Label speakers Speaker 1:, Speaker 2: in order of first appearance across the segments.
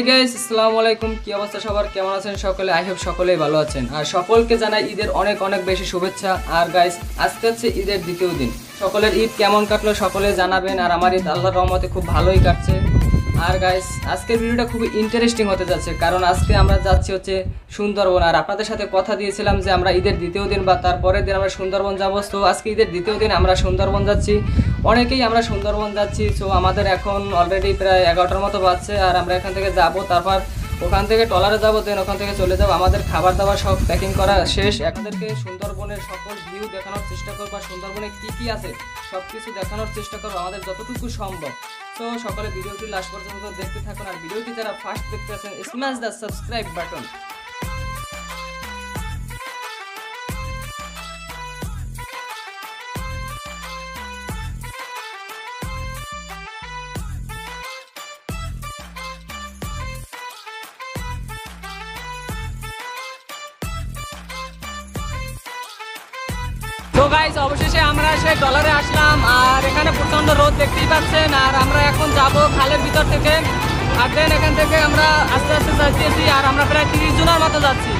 Speaker 1: এই গাইস আসসালামু আলাইকুম। কি অবস্থা সবার? কেমন আছেন সকলে? আই হোপ সকলেই ভালো আছেন। আর সকলকে জানাই ঈদের অনেক অনেক বেশি শুভেচ্ছা। আর গাইস আজকে হচ্ছে ঈদের দ্বিতীয় দিন। সকলের ঈদ কেমন কাটলো সকলে জানাবেন। আর আমার ঈদ আল্লাহর রহমতে খুব ভালোই কাটছে। আর গাইস আজকের ভিডিওটা খুবই ইন্টারেস্টিং হতে যাচ্ছে, কারণ আজকে আমরা যাচ্ছি হচ্ছে সুন্দরবন। আর আপনাদের সাথে কথা দিয়েছিলাম যে আমরা ঈদের দ্বিতীয় দিন বা তারপরের দিন আমরা সুন্দরবন যাব। তো আজকে ঈদের দ্বিতীয় দিন আমরা সুন্দরবন যাচ্ছি। অনেকেই আমরা সুন্দরবন যাচ্ছি, তো আমাদের এখন অলরেডি প্রায় এগারোটার মতো বাজছে, আর আমরা এখান থেকে যাব। তারপর ওখান থেকে টলারে যাব দেন ওখান থেকে চলে যাব। আমাদের খাবার দাবার সব প্যাকিং করা শেষ। আপনাদেরকে সুন্দরবনের সকল ভিউ দেখানোর চেষ্টা করব, আর সুন্দরবনে কি কি আছে সব কিছু দেখানোর চেষ্টা করব আমাদের যতটুকু সম্ভব। তো সকলে ভিডিওটি লাস্ট পর্যন্ত দেখতে থাকুন, আর ভিডিওটি যারা ফার্স্ট দেখতে আছেন স্ম্যাশ দ্য সাবস্ক্রাইব বাটন তো গাইজ অবশেষে আমরা সেই ডলারে আসলাম, আর এখানে প্রচণ্ড রোদ দেখতেই পাচ্ছেন, আর আমরা এখন যাব খালের ভিতর থেকে। আর দেন এখান থেকে আমরা আস্তে আস্তে যাচ্ছি, আর আমরা প্রায় তিরিশ জনের মতো যাচ্ছি।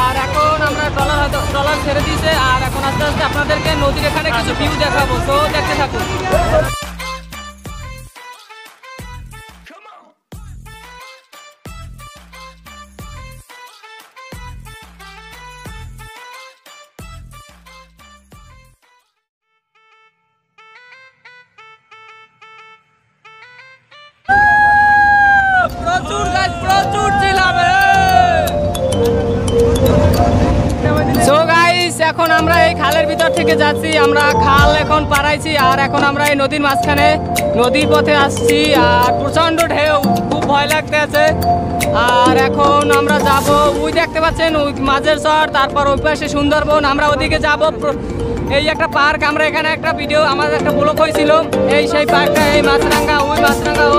Speaker 1: আর এখন আমরা ডলার হয়তো ডলার ছেড়ে দিয়েছে, আর এখন আস্তে আস্তে আপনাদেরকে নদীর এখানে কিছু ভিউ দেখাবো, তো দেখতে থাকুন। এখন আমরা এই খালের ভিতর থেকে যাচ্ছি, আমরা খাল এখন পারাইছি আর এখন আমরা এই নদীর মাঝখানে নদীর পথে আসছি আর প্রচণ্ড ঢেউ, খুব ভয় লাগতে আছে আর এখন আমরা যাব, ওই দেখতে পাচ্ছেন, ওই মাঝের চর, তারপর ওই পাশে সুন্দরবন, আমরা ওদিকে যাব। এই একটা পার্ক, আমরা এখানে একটা ভিডিও আমাদের একটা ব্লক হয়েছিল, এই সেই পার্কটা, এই মাছরাঙ্গা, ওই মাছরাঙ্গা ও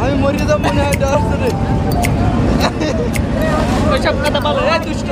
Speaker 2: আমি মরে যাব মনে হয় ডর করে
Speaker 1: ওইসব কথা বলো, এ, দুষ্ট।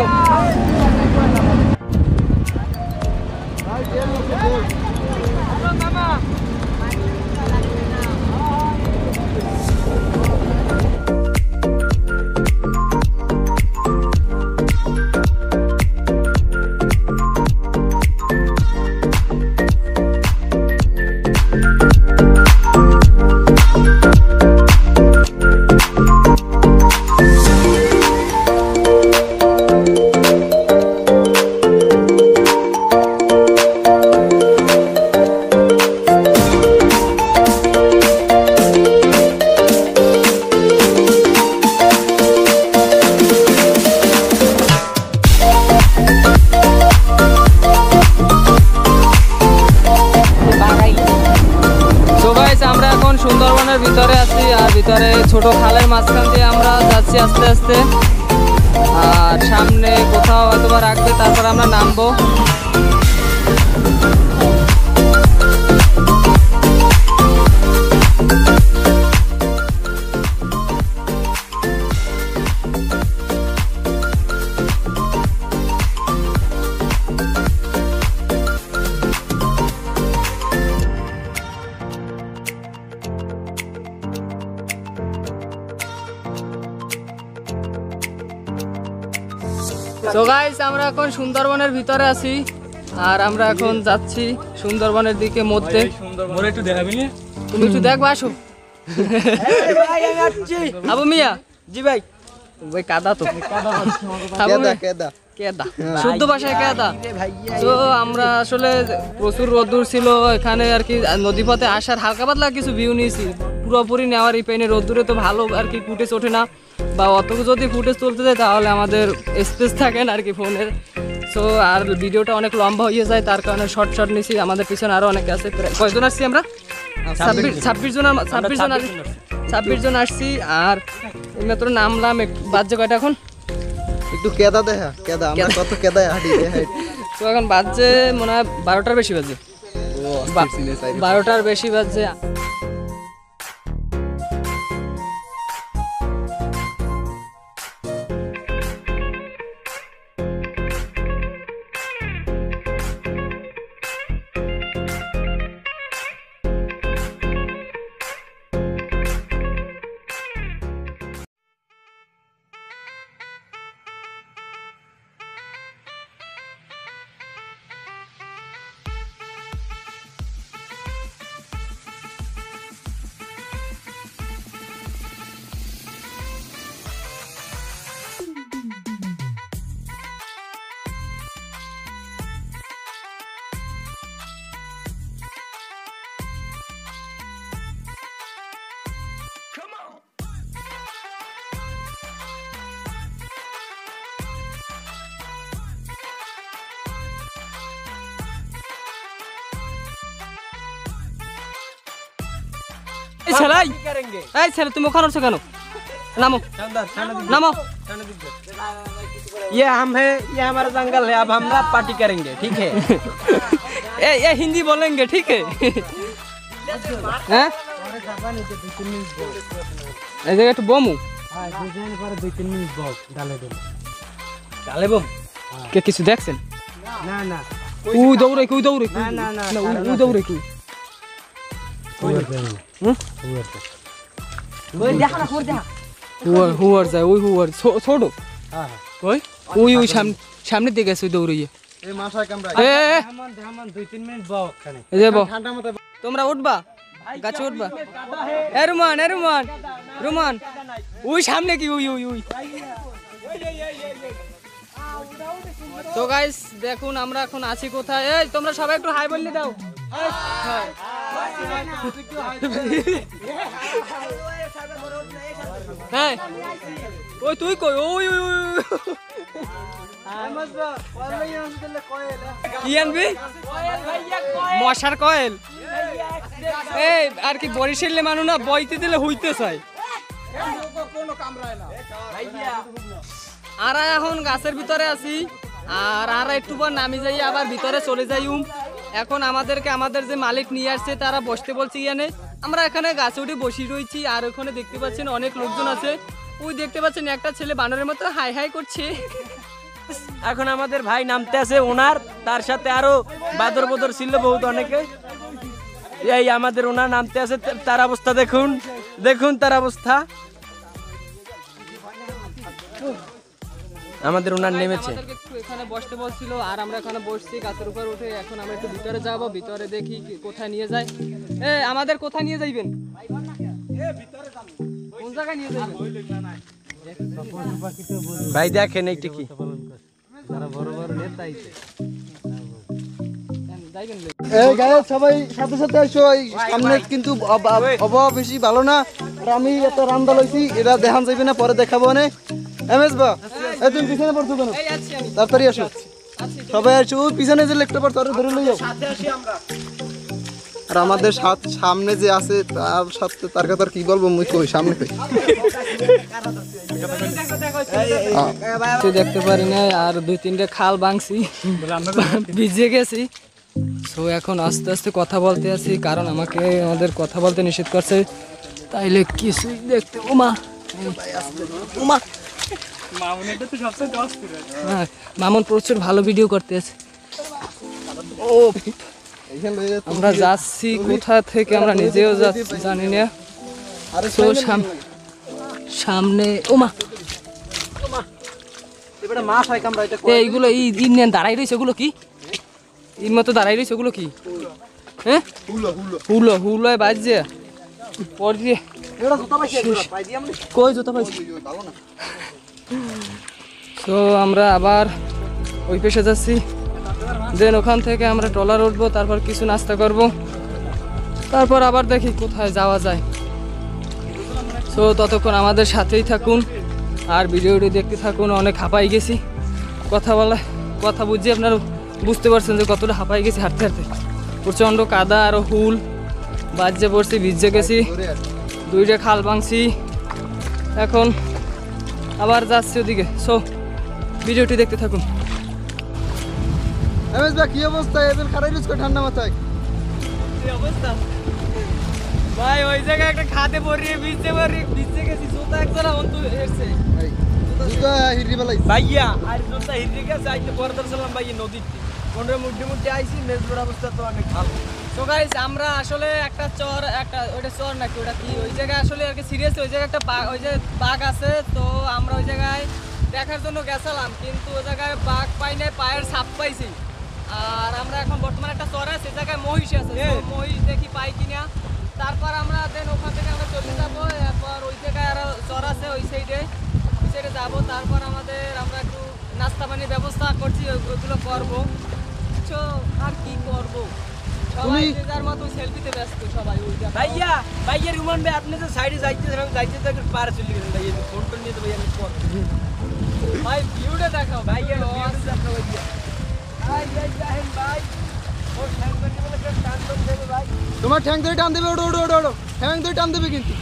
Speaker 1: তো গাইস আমরা এখন সুন্দরবনের ভিতরে আছি আর আমরা এখন যাচ্ছি সুন্দরবনের দিকে মধ্যে
Speaker 3: একটু দেখাবি
Speaker 1: তুমি একটু দেখব আসো।
Speaker 2: ভাই আমি আসছি।
Speaker 1: আবু মিয়া।
Speaker 2: জি ভাই।
Speaker 1: ওই কাদা তো।
Speaker 2: কাদা। কেদা?
Speaker 1: কেদা শুদ্ধ ভাষায় কেদা? তো আমরা আসলে প্রচুর রোদ্দুর ছিল এখানে আর কি নদী পথে আসার হালকা পাতলা কিছু ভিউ নিয়েছি। পুরোপুরি নেওয়ার এই পেনে রোদ্দুরে তো ভালো আর কি ফুটেজ ওঠে না। বা অত যদি ফুটেজ তুলতে যায় তাহলে আমাদের স্পেস থাকে না আর কি ফোনের সো আর ভিডিওটা অনেক লম্বা হয়ে যায় তার কারণে শর্ট শর্ট নিয়েছি আমাদের পিছনে আরও অনেক আছে প্রায় কয়জন আসছি আমরা? ছাব্বিশ ছাব্বিশ জন। ছাব্বিশ জন আসছি। ছাব্বিশ জন আসছি আর এইমাত্র নামলাম একটু বাজছে কয়টা এখন?
Speaker 2: একটু কেদা দেখা কেদা আমরা কত কেদায় হাঁটি
Speaker 1: তো এখন বাজছে মনে হয় বারোটার বেশি বাজে। বারোটার বেশি বাজছে এই ছেলাই এই ছেলে তুমি ওখানে আছো কেন নামো নামো
Speaker 3: ये हम है ये हमारा जंगल है अब हम ना पार्टी करेंगे ठीक है
Speaker 1: ए ये हिंदी बोलेंगे ठीक है হ্যাঁ এই জায়গায় একটু বমু
Speaker 3: डाले बम
Speaker 1: কে কিছু দেখছেন
Speaker 3: ना ना
Speaker 1: উই দৌড়ে কুই দৌড়ে কুই
Speaker 3: না, না,
Speaker 1: না উই উই দৌড়ে কুই সামনের দিকে দৌড়িয়ে তোমরা উঠবা গাছে উঠবা রুমান রুমান রুমান ওই সামনে কি ওই ওই ওই তো গাইস দেখুন আমরা এখন আছি কোথায়। এই, তোমরা সবাই একটু হাই বললে দাও। হ্যাঁ ওই তুই কই ওই। কি আনবি মশার কয়েল? এই, আর কি বরিশালে মানুষ না, বইতে দিলে হইতে চায়। আর এখন গাছের ভিতরে আছি, আর আর একটু পর নামি যাই, আবার ভিতরে চলে যাই উম। এখন আমাদেরকে আমাদের যে মালিক নিয়ে আসছে, তারা বসতে বলছে, ইয়ানে, আমরা এখানে গাছে উঠে বসি রয়েছি, আর ওখানে দেখতে পাচ্ছেন অনেক লোকজন আছে। ওই দেখতে পাচ্ছেন একটা ছেলে বানরের মতো হাই হাই করছে।
Speaker 3: এখন আমাদের ভাই নামতে আছে ওনার, তার সাথে আরও বাদর বদর ছিল বহুত অনেকে। এই আমাদের ওনার নামতে আছে, তার অবস্থা দেখুন দেখুন তার অবস্থা। আমাদের ওনার নেমেছে।
Speaker 1: এখানে বসতে বলছিল আর আমরা এখানে বসছি গাছের উপর উঠে। এখন আমরা একটু ভিতরে যাব ভিতরে দেখি কি কোথায় নিয়ে যায়। এ আমাদের কোথায় নিয়ে যাইবেন? কোন জায়গায় নিয়ে যাইবেন?
Speaker 3: ভাই দেখেন এইটা কি।
Speaker 2: এই গায়ে সবাই সাথে সাথে আসো এই সামনে কিন্তু আবহাওয়া বেশি ভালো না। আর আমি এত রান্দা লইছি এটা দেখান যাইবে না পরে দেখাবো না এমএস বা। এই তুমি পিছনে পড়ছো কেন? তাড়াতাড়ি আসো। সবাই আসো। ওই পিছনে যে লেখতে ধরে লই যাও। আর আমাদের সামনে যে আছে তার সাথে তার কথা আর কি বলব মুই কই সামনে কই?
Speaker 1: দেখতে পারি না আর দুই তিনটে খাল ভাঙছি। ভিজে গেছি। তো এখন আস্তে আস্তে কথা বলতে আছি কারণ আমাকে আমাদের কথা বলতে নিষেধ করছে। তাইলে কিছুই দেখতে ওমা ওমা হ্যাঁ, মামুন প্রচুর ভালো ভিডিও করতে আছে ও আমরা যাচ্ছি কোথা থেকে আমরা নিজেও যাচ্ছি জানি না।
Speaker 2: আরে
Speaker 1: তো সাম- সামনে ওমা
Speaker 2: এবারে মাছ হয় কামড়া এটা
Speaker 1: এ, এইগুলো দাঁড়াই রয়েছে ওগুলো কি? ইর মতো দাঁড়াই রয়েছে ওগুলো কি? হ্যাঁ
Speaker 2: হুলো হুলো
Speaker 1: বাজছে। পর দিয়ে কই জুতো পাইছি?
Speaker 2: ভালো না।
Speaker 1: তো আমরা আবার ওই পেশে যাচ্ছি। দেন ওখান থেকে আমরা ট্রলার উঠবো, তারপর কিছু নাস্তা করব। তারপর আবার দেখি কোথায় যাওয়া যায়। সো ততক্ষণ আমাদের সাথেই থাকুন। আর ভিডিওটি দেখতে থাকুন, অনেক হাঁপাই গেছি। কথা বলা, কথা বুঝি আপনারা বুঝতে পারছেন যে কতটা হাঁপাই গেছি হাঁটতে হাঁটতে। প্রচণ্ড কাদা আর হুল। বাজ্যে পড়ছি, ভিজে গেছি। দুইটা খাল ভাঙছি। এখন আবার যাচ্ছি ওদিকে। সো ভিডিওটি দেখতে থাকুন।
Speaker 2: এমএস ভাই কি অবস্থা? এদের খারাপ ইউজ করে ঠান্ডা মাথায়?
Speaker 1: অবস্থা? ভাই ওই জায়গায় একটা খাতে পড়িয়ে ভিজতে পড়িয়ে ভিজতে গেছি জুতা একজোড়া অন্ত এসছে।
Speaker 2: এই, তুই তো হিরি বেলাই
Speaker 3: ভাইয়া আর জোতা হিরতে গেছে আইতে পরে ধরছিলাম ভাইয়া নদীতে। কোনরে মুড্ডি মুড্ডি আইছি মেজবুর অবস্থা তো অনেক ভালো।
Speaker 1: তো গাইস আমরা আসলে একটা চর একটা ওটা চর নাকি ওটা কি? ওই জায়গায় আসলে আর কি সিরিয়াস ওই জায়গায় একটা বাঘ ওই যে বাঘ আছে তো আমরা ওই জায়গায় দেখার জন্য গেছিলাম কিন্তু ওই জায়গায় বাঘ পাই নাই পায়ের ছাপ পাইছি। আর আমরা এখন বর্তমানে একটা চর আছে জায়গায় মহিষ আছে তো মহিষ দেখি পাই কিনা। তারপর আমরা দেন ওখান থেকে আমরা চলে যাব এরপর ওই জায়গায় আরও চর আছে ওই সাইডে ওই সাইডে যাব তারপর আমাদের আমরা একটু নাস্তা পানির ব্যবস্থা করছি ওই- ওইগুলো করব। আর কি করব?
Speaker 2: তুমি-
Speaker 1: যে যার মতো সেলফিতে ব্যস্ত সবাই ওই জায়গায়।
Speaker 3: ভাইয়া ভাইয়া রুমান ভাই আপনি তো সাইডে যাইতেছেন আমি যাইতে তো একটু পারে চলে গেছেন ভাইয়া ফোন টোন নিয়ে তো ভাইয়া আমি পর
Speaker 1: ভাই ভিউটা দেখাও
Speaker 3: ভাইয়া
Speaker 1: ভাইয়া
Speaker 3: ভিডিওতে দেখো ভাইয়া। ভাই ভাই জাহেন ভাই ওর ফ্যান করতে বলে কেউ টান টান দেবে ভাই।
Speaker 2: তোমার ঠ্যাং ধরে টান দেবে ওটো ওটো ওটো ওটো ঠ্যাং ধরে টান দেবে কিন্তু।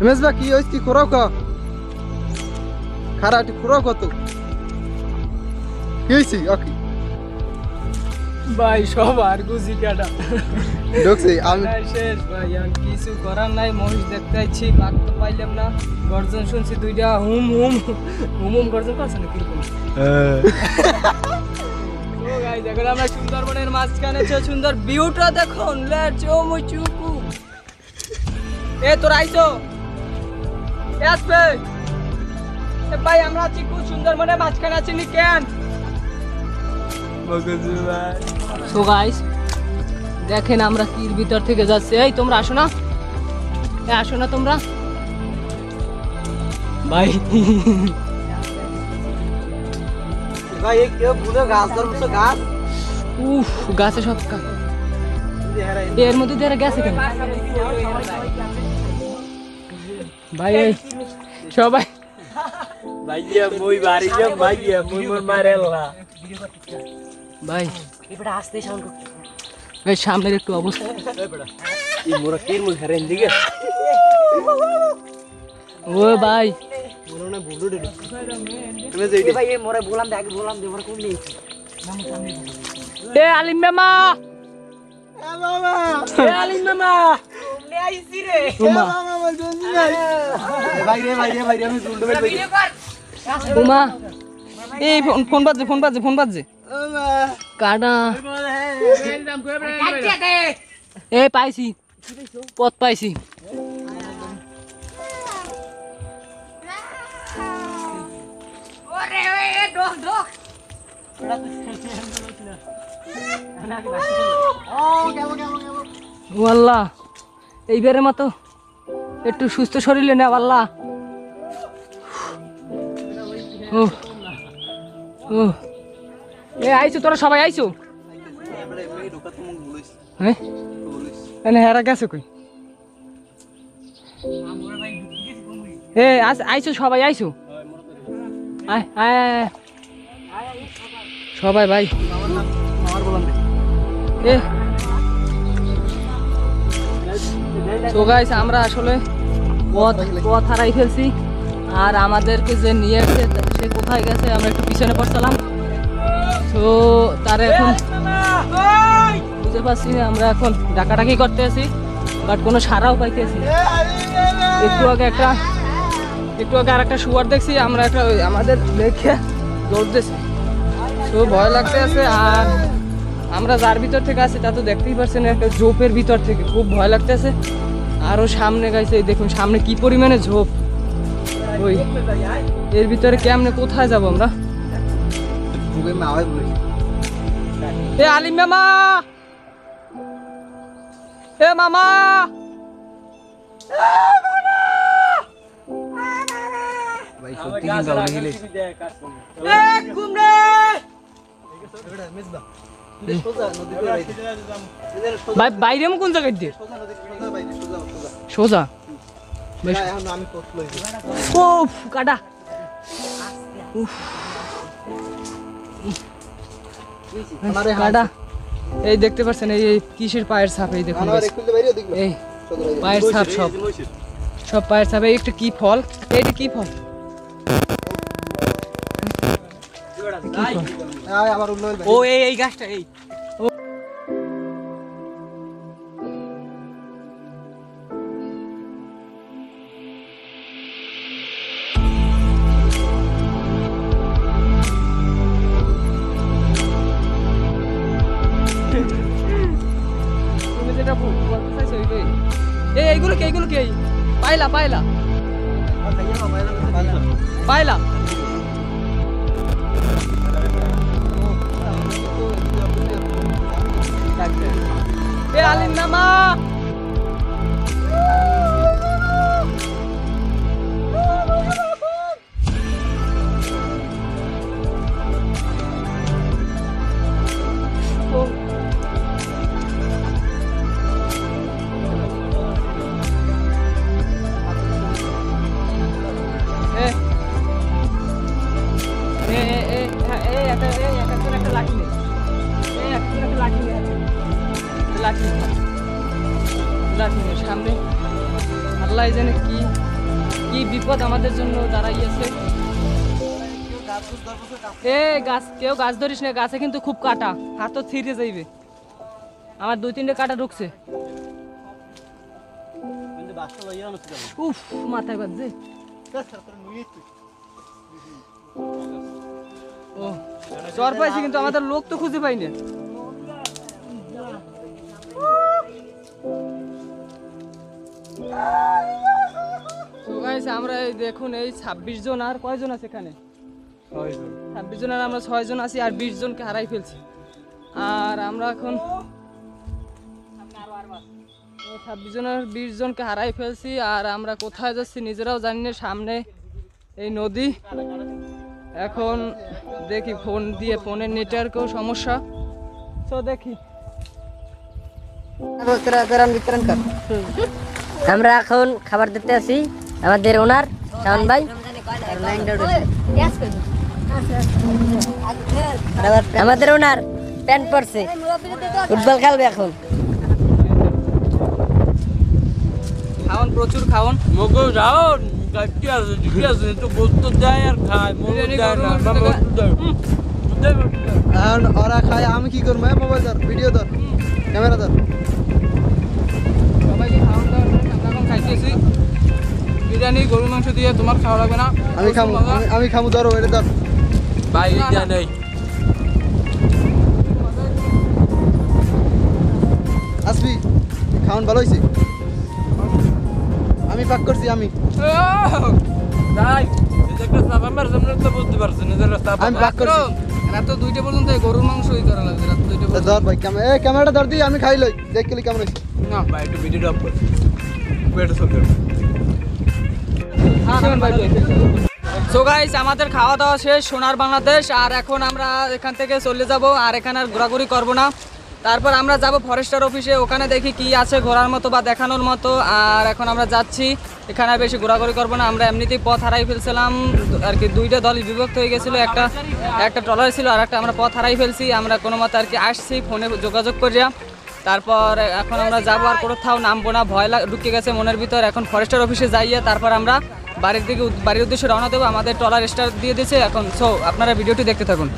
Speaker 2: এমএস ভাই কি হয়েছে? কি খোরাও কা খারাপ খোরাও কত কি হয়েছে? ওকে
Speaker 1: ভাই সবার গুজি কাটা।
Speaker 2: ঢুকছে আমি
Speaker 1: শেষ ভাই আর কিছু করার নাই মহিষ দেখতে আইছি বাঘ তো পাইলাম না। গর্জন শুনছি দুইটা হুম হুম হুম হুম গর্জন করছে না কীরকম এখন আমরা সুন্দরবনের মাঝখানে সুন্দর ভিউটা দেখুন লেটস ও মুচুকু এ তোর আইছো এ আসবে। ভাই আমরা আছি খুব সুন্দরবনের মাঝখানে আছি নি কেন? সো গাইস দেখেন আমরা কির ভিতর থেকে যাচ্ছি। এই তোমরা আসো না। আসো না তোমরা। ভাই।
Speaker 2: ভাই কেউ ভুলে গাছ ধরছো গাছ।
Speaker 1: উফ গাছে সব কা- এর মধ্যে দিয়ে গেছে কেন? ভাই সবাই।
Speaker 3: ভাইয়া মই বাড়ি যাব ভাইয়া মই মোর মারেলা
Speaker 1: ভাই। ভাই সামনের একটু অবস্থা।
Speaker 3: এই মোরা দিকে?
Speaker 1: ও ভাই। এ আলিম মামা। এ আলিম মামা। উমা
Speaker 2: ভাই রে ভাই রে ভাই রে আমি জুন্ডে ভাই
Speaker 1: উমা। এই ফোন ফোন বাজছে ফোন বাজছে ফোন বাজছে। কাটা এ পাইছি। পথ পাইছি। আল্লাহ এইবারে মতো একটু সুস্থ শরীরে নেও আল্লাহ। ও ও এ আইছো তোরা সবাই আইছো হ্যাঁ? হেরা গেছে কই? এ আইছো সবাই আইছো। সবাই ভাই। এ। তো গাইস আমরা আসলে পথ পথ হারাই ফেলছি। আর আমাদেরকে যে নিয়ে সে কোথায় গেছে, আমরা একটু পিছনে পড়ছিলাম। তো তার এখন বুঝতে পারছি আমরা এখন ডাকাডাকি করতে আছি বাট কোনো সারাও পাইতেছি একটু আগে একটা, একটু আগে আর একটা শুয়ার দেখছি, আমরা একটা ওই আমাদের দেখে দৌড়তেছি তো ভয় লাগতে আছে আর আমরা যার ভিতর থেকে আছি তা তো দেখতেই পারছেন, একটা ঝোপের ভিতর থেকে, খুব ভয় লাগতেছে। আরও সামনে গাইছে দেখুন সামনে কি পরিমাণে ঝোপ। ওই, এর ভিতরে কেমনে কোথায় যাব আমরা?
Speaker 2: বুকে মাওয়াই বলেছি
Speaker 1: এ আলিম মামা! এ মামা!
Speaker 2: ভাই
Speaker 1: সত্যি কিন্তু আউলি
Speaker 2: বাইরে
Speaker 1: ভাই বাইরে কোন জায়গায় দিয়ে?
Speaker 2: সোজা। সোজা লইছি
Speaker 1: উফ। কাটা। এই দেখতে পাচ্ছেন এই এই কিসের পায়ের ছাপ এই দেখুন এই পায়ের ছাপ সব। সব পায়ের ছাপ। এই একটা কি ফল? এইটা কি ফল? ও এই এই গাছটা এই। গাছ, কেউ গাছ ধরিস না, গাছে কিন্তু খুব কাটা। হাত তো ছিঁড়ে যাইবে। আমার দুই তিনটে কাটা ঢুকছে। উফ, মাথায় বাজছে। ও পাইছি কিন্তু আমাদের লোক তো খুঁজে পাই না। আমরা এই দেখুন, এই ছাব্বিশ জন আর কয়জন আছে এখানে? ছাব্বিশ জন। আর আমরা ছয় জন আছি আর বিশ জনকে হারাই ফেলছি। আর আমরা এখন ছাব্বিশ জনের বিশ জনকে হারাই ফেলছি আর আমরা কোথায় যাচ্ছি নিজেরাও জানি না। সামনে এই নদী। এখন দেখি ফোন দিয়ে ফোনের নেটওয়ার্কেও সমস্যা। তো দেখি।
Speaker 4: আমরা এখন খাবার দিতে আছি আমাদের ওনার শাওন ভাই। আমাদের ওনার প্যান্ট পরছে। ফুটবল খেলবে এখন।
Speaker 1: খাওয়ান প্রচুর খাওয়ান
Speaker 3: মগো যাও গাড়ি আছে ঠিক আছে তো দেয় আর খায় মগো
Speaker 1: বিরিয়ানি
Speaker 3: দেয় না বস্তু দেয়।
Speaker 2: ওরা খায় আমি কি করব হ্যাঁ মোবাইল ধর ভিডিও ধর ক্যামেরা ধর।
Speaker 1: সবাইকে খাওয়ান দাওয়ার এখন খাইতেছি। বিরিয়ানি গরুর মাংস দিয়ে তোমার খাওয়া লাগবে না।
Speaker 2: আমি খামু
Speaker 1: বাবা,
Speaker 2: আমি- আমি খামু ধরো এটা ধর।
Speaker 3: ভাই দেয় নাই
Speaker 2: আসবি খাওয়ান ভালো হয়েছে আমি পাক করছি আমি। ভাই ক্যামেরাটা ধর দিই আমি খাই লই। দেখ কেলি কেমন হয়েছে
Speaker 1: না
Speaker 3: ভাই একটু ভিডিও পেট সব
Speaker 1: সো গাইস আমাদের খাওয়া দাওয়া শেষ, সোনার বাংলাদেশ, আর এখন আমরা এখান থেকে চলে যাব, আর এখানে আর ঘোরাঘুরি করব না। তারপর আমরা যাব ফরেস্টার অফিসে, ওখানে দেখি কি আছে ঘোরার মতো বা দেখানোর মতো, আর এখন আমরা যাচ্ছি। এখানে বেশি ঘোরাঘুরি করব না, আমরা এমনিতেই পথ হারাই ফেলছিলাম, আর কি দুইটা দল বিভক্ত হয়ে গেছিল, একটা একটা ট্রলার ছিল, আর একটা আমরা পথ হারাই ফেলছি, আমরা কোনো মতো আর কি আসছি, ফোনে যোগাযোগ করিয়া। তারপর এখন আমরা যাব, আর কোথাও নামবো না, ভয় লাগ ঢুকে গেছে মনের ভিতর, এখন ফরেস্টার অফিসে যাইয়ে তারপর আমরা বাড়ির দিকে বাড়ির উদ্দেশ্যে রওনা দেবো, আমাদের ট্রলার স্টার দিয়ে দিয়েছে এখন। সো আপনারা ভিডিওটি দেখতে থাকুন।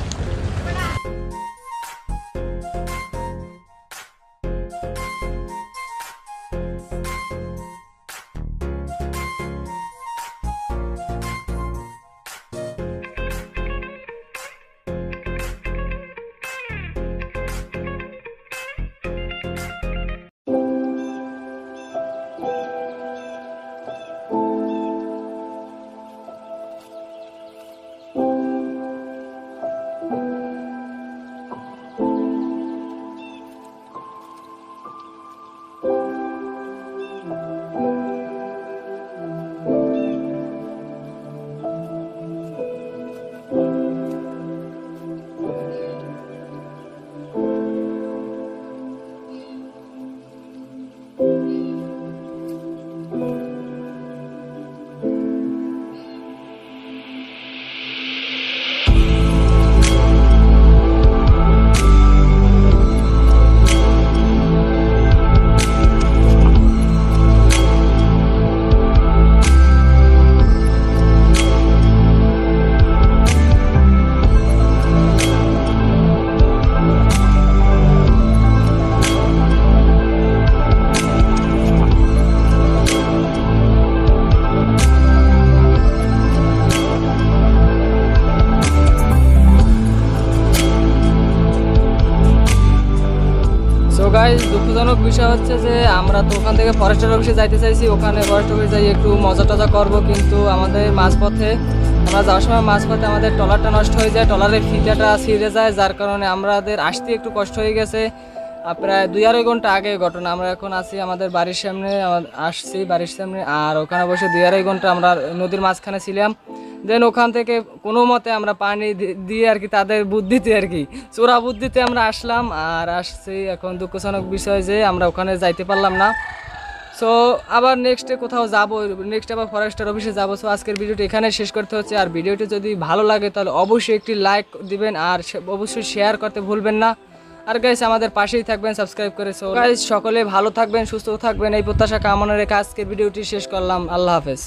Speaker 1: আমরা তো ওখান থেকে ফরেস্টের অফিসে যাইতে চাইছি, ওখানে ফরেস্ট অফিসে যাই একটু মজা টজা করব, কিন্তু আমাদের মাঝপথে, আমরা যাওয়ার সময় মাঝপথে আমাদের টলারটা নষ্ট হয়ে যায় টলারের ফিতাটা ছিঁড়ে যায়, যার কারণে আমাদের আসতে একটু কষ্ট হয়ে গেছে। প্রায় দুই আড়াই ঘণ্টা আগে ঘটনা, আমরা এখন আছি আমাদের বাড়ির সামনে আসছি বাড়ির সামনে, আর ওখানে বসে দুই আড়াই ঘণ্টা আমরা নদীর মাঝখানে ছিলাম। দেন ওখান থেকে কোনো মতে আমরা পানি দিয়ে আর কি তাদের বুদ্ধিতে আর কি। চোরা বুদ্ধিতে আমরা আসলাম আর আসছি এখন দুঃখজনক বিষয় যে আমরা ওখানে যাইতে পারলাম না। সো আবার নেক্সটে কোথাও যাব নেক্সট আবার ফরেস্টার অফিসে যাব। সো আজকের ভিডিওটি এখানে শেষ করতে হচ্ছে। আর ভিডিওটি যদি ভালো লাগে তাহলে অবশ্যই একটি লাইক দিবেন আর অবশ্যই শেয়ার করতে ভুলবেন না। আর গাইস আমাদের পাশেই থাকবেন সাবস্ক্রাইব করে। সো গাইস সকলে ভালো থাকবেন, সুস্থ থাকবেন। এই প্রত্যাশা কামনা রেখে আজকের ভিডিওটি শেষ করলাম। আল্লাহ হাফেজ।